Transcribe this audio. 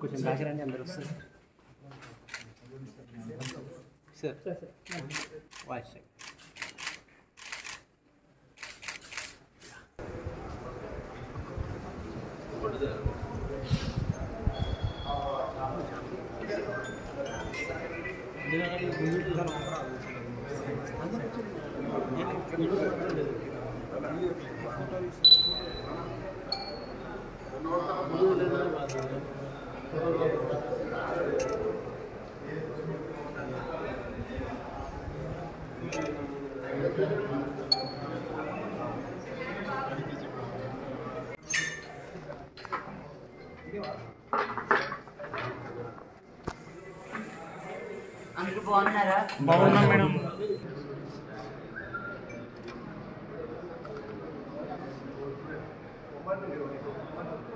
కొంచెం బ్యాక్ రండి అందరు వస్తారు సార్ వాయిస్ చెక్ అందరూ బాగున్నారా బాగున్నాం మేడం ఆ